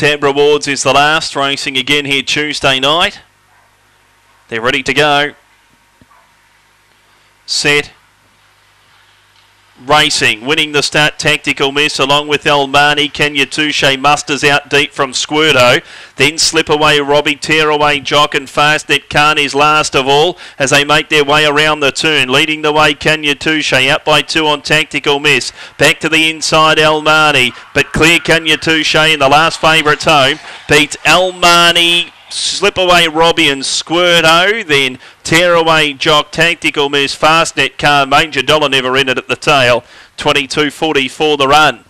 Tab Rewards is the last, racing again here Tuesday night. They're ready to go. Set. Racing, winning the start, Tactical Miss, along with Almani. Kenya Touche musters out deep from Squirto. Then slip away Robbie, tear away Jock and Fastnet Carney's last of all as they make their way around the turn. Leading the way, Kenya Touche out by two on Tactical Miss. Back to the inside, Almani, but clear Kenya Touche in the last favourites home. Beats Almani slip away Robbie and Squirto, then tear away Jock, Tactical Miss, Fastnet Car, Major Dollar never it at the tail, 22.40 for the run.